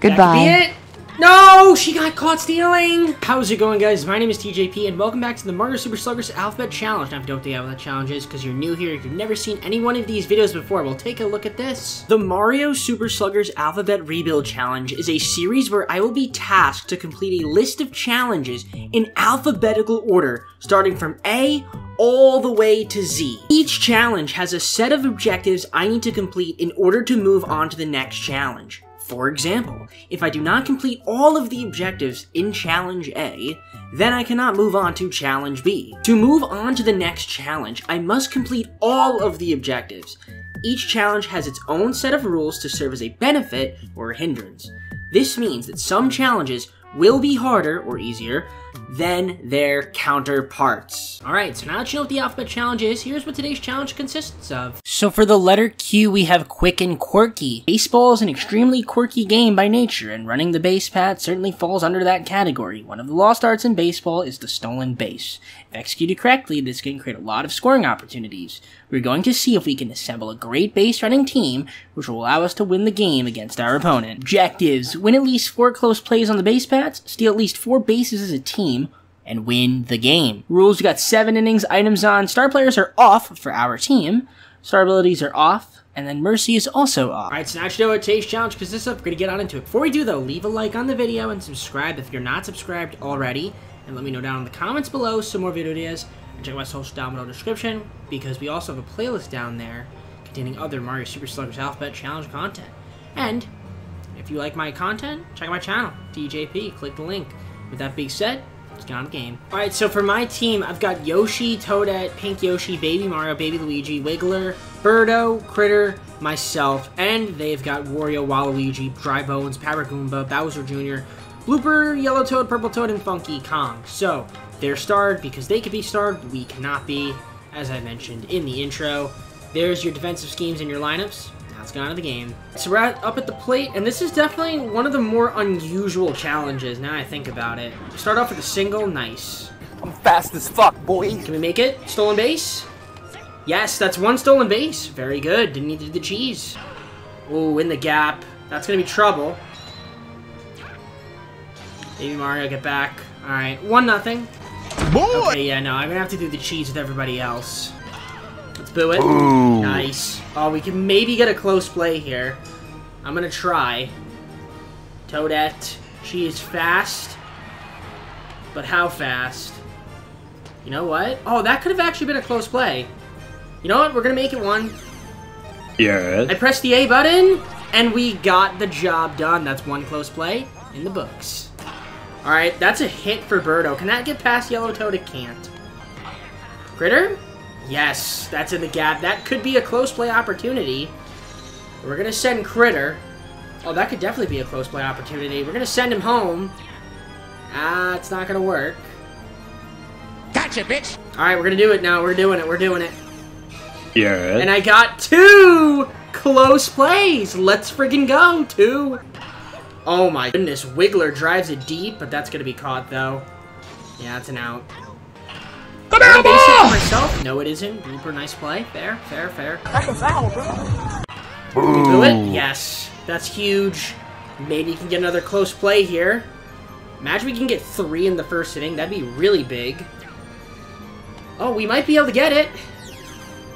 Goodbye. That could be it. No, she got caught stealing. How's it going, guys? My name is TJP, and welcome back to the Mario Super Sluggers Alphabet Challenge. Now, if you don't know what that challenge is, because you're new here, if you've never seen any one of these videos before, well, take a look at this. The Mario Super Sluggers Alphabet Rebuild Challenge is a series where I will be tasked to complete a list of challenges in alphabetical order, starting from A all the way to Z. Each challenge has a set of objectives I need to complete in order to move on to the next challenge. For example, if I do not complete all of the objectives in Challenge A, then I cannot move on to Challenge B. To move on to the next challenge, I must complete all of the objectives. Each challenge has its own set of rules to serve as a benefit or a hindrance. This means that some challenges will be harder or easier than their counterparts. Alright, so now that you know what the alphabet challenge is, here's what today's challenge consists of. So for the letter Q, we have quick and quirky. Baseball is an extremely quirky game by nature, and running the base path certainly falls under that category. One of the lost arts in baseball is the stolen base. If executed correctly, this can create a lot of scoring opportunities. We're going to see if we can assemble a great base running team, which will allow us to win the game against our opponent. Objectives. Win at least four close plays on the base paths, steal at least four bases as a team, and win the game. Rules, we got seven innings, items on, star players are off for our team, star abilities are off, and then Mercy is also off. Alright, so now you know what today's challenge consists of. We're gonna get on into it. Before we do though, leave a like on the video and subscribe if you're not subscribed already, and let me know down in the comments below some more video ideas, and check my social down below description, because we also have a playlist down there containing other Mario Super Sluggers Alphabet Challenge content. And, if you like my content, check out my channel, TJP, click the link. With that being said, let's get on the game. Alright, so for my team, I've got Yoshi, Toadette, Pink Yoshi, Baby Mario, Baby Luigi, Wiggler, Birdo, Kritter, myself, and they've got Wario, Waluigi, Dry Bones, Paragoomba, Bowser Jr., Blooper, Yellow Toad, Purple Toad, and Funky Kong. So, they're starred because they could be starred, we cannot be, as I mentioned in the intro. There's your defensive schemes and your lineups. Now let's get on to the game. So we're at, up at the plate, and this is definitely one of the more unusual challenges, now I think about it. Start off with a single, nice. I'm fast as fuck, boy. Can we make it? Stolen base? Yes, that's one stolen base. Very good. Didn't need to do the cheese. Ooh, in the gap. That's gonna be trouble. Baby Mario, get back. Alright, one nothing. Boy! Okay, yeah, no, I'm gonna have to do the cheese with everybody else. Let's boo it. Ooh. Nice. Oh, we can maybe get a close play here. I'm gonna try. Toadette. She is fast. But how fast? You know what? Oh, that could have actually been a close play. You know what? We're gonna make it one. Yeah. I pressed the A button, and we got the job done. That's one close play in the books. Alright, that's a hit for Birdo. Can that get past Yellow Toad? It can't. Kritter? Yes, that's in the gap. That could be a close play opportunity. We're gonna send Kritter. Oh, that could definitely be a close play opportunity. We're gonna send him home. Ah, it's not gonna work. Gotcha, bitch! Alright, we're gonna do it now. We're doing it. We're doing it. Yeah. And I got two close plays. Let's friggin' go. Two. Oh my goodness. Wiggler drives it deep, but that's going to be caught, though. Yeah, it's an out. Am I base hit for myself? No, it isn't. Blooper, nice play. Fair, fair, fair. That's a foul, bro. Can we do it? Yes. That's huge. Maybe you can get another close play here. Imagine we can get three in the first inning. That'd be really big. Oh, we might be able to get it.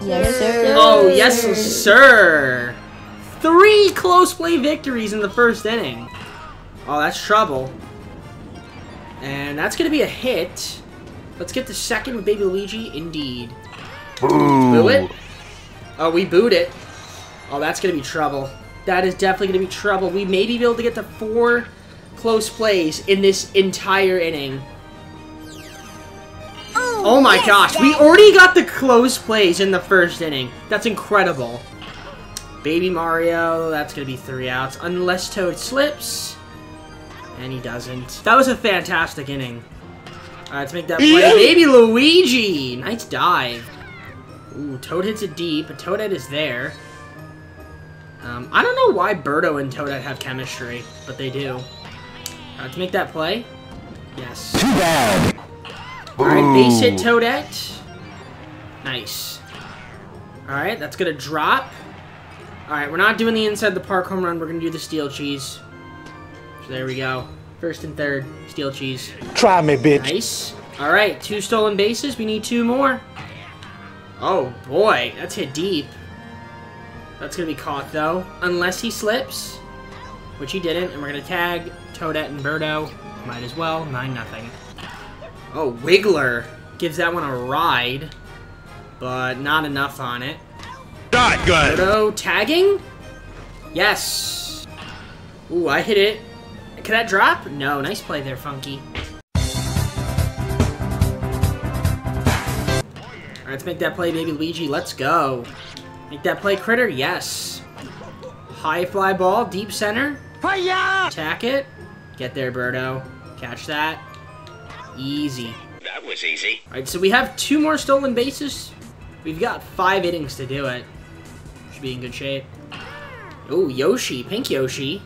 Yes, sir. Oh, yes, sir. Three close play victories in the first inning. Oh, that's trouble. And that's going to be a hit. Let's get the second with Baby Luigi. Indeed. Boo it. Oh, we booed it. Oh, that's going to be trouble. That is definitely going to be trouble. We may be able to get to four close plays in this entire inning. Oh, oh my gosh, we already got the close plays in the first inning. That's incredible. Baby Mario, that's going to be three outs. Unless Toad slips. And he doesn't. That was a fantastic inning. Alright, let's make that play. Baby Luigi! Nice dive. Ooh, Toad hits it deep, but Toadette is there. Um, I don't know why Birdo and Toadette have chemistry, but they do. Alright, let's make that play. Yes. Too bad. Alright, base hit Toadette. Nice. Alright, that's gonna drop. Alright, we're not doing the inside the park home run, we're gonna do the steal cheese. So there we go. First and third, steal cheese. Try me, bitch. Nice. All right, two stolen bases. We need two more. Oh boy, that's hit deep. That's gonna be caught though, unless he slips, which he didn't. And we're gonna tag Toadette and Birdo. Might as well. Nine nothing. Oh, Wiggler gives that one a ride, but not enough on it. Not good. Birdo tagging? Yes. Ooh, I hit it. Can that drop? No. Nice play there, Funky. Alright, let's make that play, Baby Luigi. Let's go. Make that play, Kritter. Yes. High fly ball, deep center. Attack it. Get there, Birdo. Catch that. Easy. That was easy. Alright, so we have two more stolen bases. We've got five innings to do it. Should be in good shape. Oh, Yoshi. Pink Yoshi.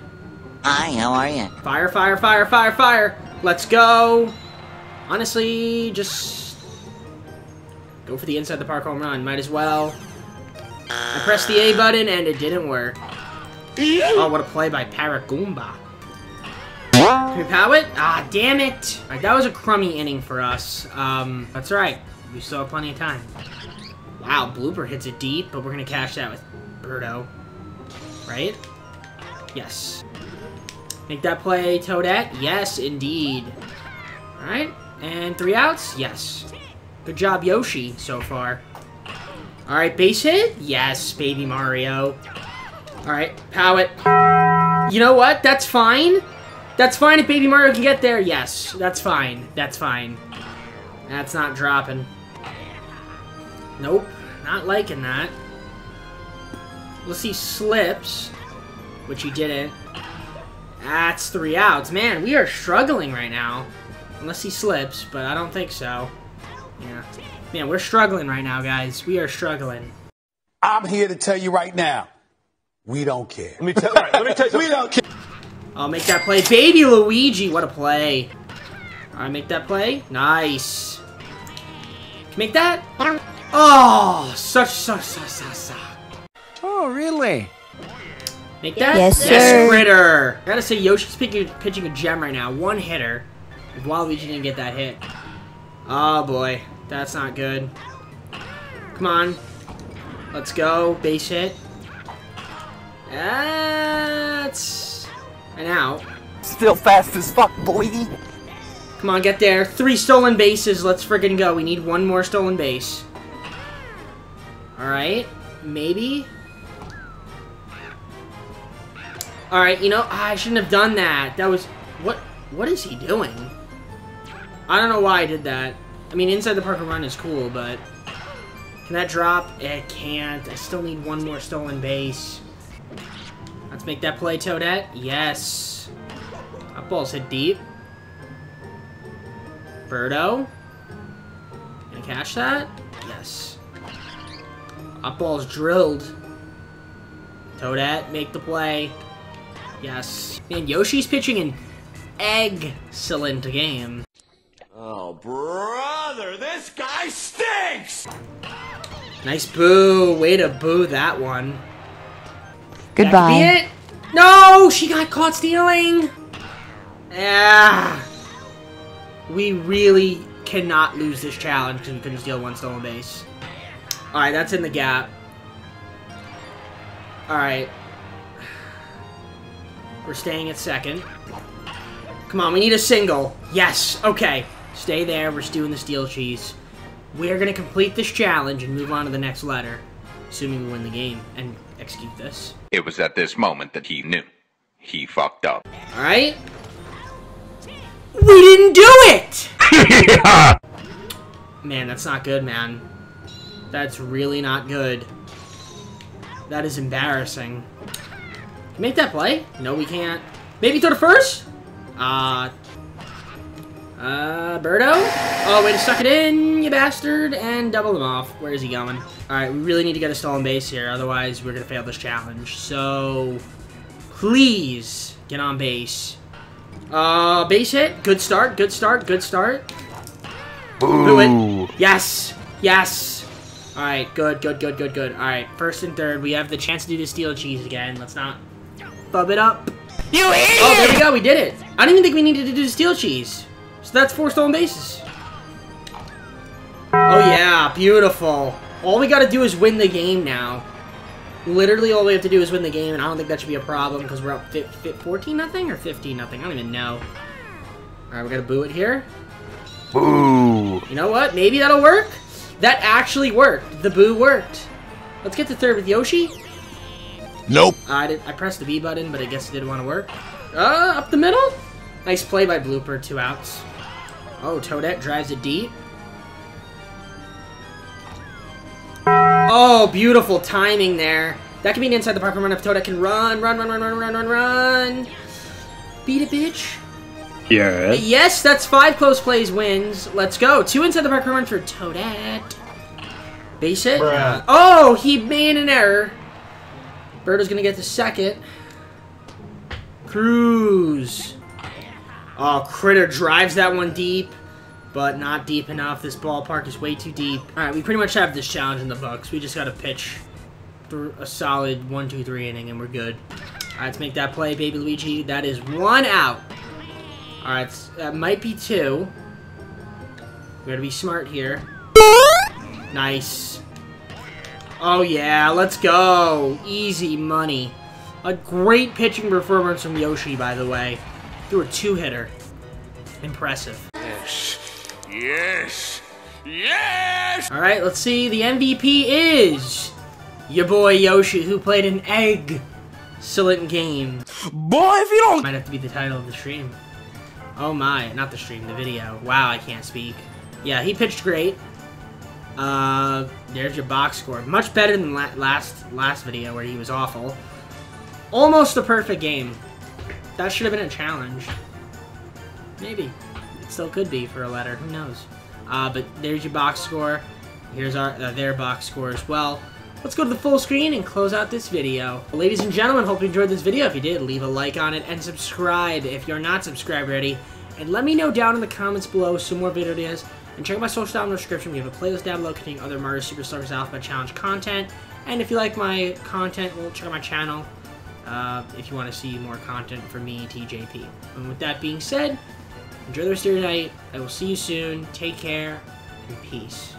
Hi, how are you? Fire, fire, fire, fire, fire. Let's go. Honestly, just go for the inside the park home run. Might as well. I pressed the A button and it didn't work. Oh, what a play by Paragoomba. Can we pow it? Ah, damn it. Alright, that was a crummy inning for us. Um, that's right. We still have plenty of time. Wow, Blooper hits it deep, but we're gonna cash that with Birdo. Right? Yes. Make that play, Toadette. Yes, indeed. Alright, and three outs? Yes. Good job, Yoshi, so far. Alright, base hit? Yes, baby Mario. Alright, pow it. You know what? That's fine. That's fine if Baby Mario can get there. Yes, that's fine. That's fine. That's not dropping. Nope, not liking that. Let's see slips, which he didn't. That's three outs. Man, we are struggling right now. Unless he slips, but I don't think so. Yeah. Man, we're struggling right now, guys. We are struggling. I'm here to tell you right now, we don't care. Let me tell. all right, let me tell you. We don't care. I'll make that play. Baby Luigi, what a play. Alright, make that play. Nice. Make that. Oh, such, such, such, such, such. Oh, really? Make that? Yes, Yes, sir. Kritter. Gotta say, Yoshi's pitching, pitching a gem right now. One hitter. If Waluigi didn't get that hit. Oh, boy. That's not good. Come on. Let's go. Base hit. That's... An out. Still fast as fuck, boy. Come on, get there. Three stolen bases. Let's friggin' go. We need one more stolen base. Alright. Maybe. Alright, you know, I shouldn't have done that. That was... What What is he doing? I don't know why I did that. I mean, inside the park and run is cool, but... Can that drop? It can't. I still need one more stolen base. Let's make that play, Toadette. Yes. That ball's hit deep. Birdo. Gonna catch that? Yes. Up ball's drilled. Toadette, make the play. Yes. And Yoshi's pitching an excellent game. Oh, brother, this guy stinks. Nice boo. Way to boo that one. That could Goodbye. be it. No, she got caught stealing. Yeah. We really cannot lose this challenge because we couldn't steal one stolen base. All right, that's in the gap. All right. We're staying at second. Come on, we need a single. Yes. Okay. Stay there. We're doing the steal cheese. We're gonna complete this challenge and move on to the next letter, assuming we win the game and execute this. It was at this moment that he knew. He fucked up. Alright? We didn't do it! Man, that's not good, man. That's really not good. That is embarrassing. Make that play? No, we can't. Maybe throw the first? Uh... Uh, Birdo? Oh, way to suck it in, you bastard, and double him off. Where is he going? Alright, we really need to get a stolen base here, otherwise we're gonna fail this challenge. So, please get on base. Uh, base hit. Good start, good start, good start. Boo. Yes, yes. Alright, good, good, good, good, good. Alright, first and third, we have the chance to do the steal cheese again. Let's not bub it up. You idiot! Oh, there we go. We did it. I didn't even think we needed to do the steal cheese. So that's four stolen bases. Oh, yeah. Beautiful. All we got to do is win the game now. Literally all we have to do is win the game, and I don't think that should be a problem because we're up 14 nothing or 15 nothing. I don't even know. All right, we got to boo it here. Boo. You know what? Maybe that'll work. That actually worked. The boo worked. Let's get to third with Yoshi. Nope. I did. I pressed the B button, but I guess it didn't want to work. Uh, up the middle. Nice play by Blooper. Two outs. Oh, Toadette drives it deep. Oh, beautiful timing there. That could be an inside the park run if Toadette can run, run, run, run, run, run, run, run. Beat it, bitch. Yeah. Yes, that's five close plays wins. Let's go. Two inside the park run for Toadette. Base it. Bruh. Oh, he made an error. Birdo's gonna get the second. Cruz. Oh, Kritter drives that one deep, but not deep enough. This ballpark is way too deep. All right, we pretty much have this challenge in the books. We just gotta pitch through a solid one, two, three inning, and we're good. All right, let's make that play, baby Luigi. That is one out. All right, that might be two. We gotta be smart here. Nice. Oh yeah, let's go. Easy money. A great pitching performance from Yoshi, by the way. Threw a two-hitter. Impressive. Yes! Yes! Yes! All right, let's see. The MVP is your boy Yoshi, who played an excellent game. Boy, if you don't. Might have to be the title of the stream. Oh my, not the stream, the video. Wow, I can't speak. Yeah, he pitched great. Uh, there's your box score. Much better than la last last video where he was awful. Almost a perfect game. That should have been a challenge. Maybe. It still could be for a letter. Who knows? Uh, but there's your box score. Here's our uh, their box score as well. Let's go to the full screen and close out this video. Ladies and gentlemen, hope you enjoyed this video. If you did, leave a like on it and subscribe if you're not subscribed already. And let me know down in the comments below some more video ideas. And check out my social down in the description. We have a playlist down below containing other Mario Superstars Alphabet Challenge content. And if you like my content, well, check out my channel uh, if you want to see more content from me, TJP. And with that being said, enjoy the rest of your night. I will see you soon. Take care and peace.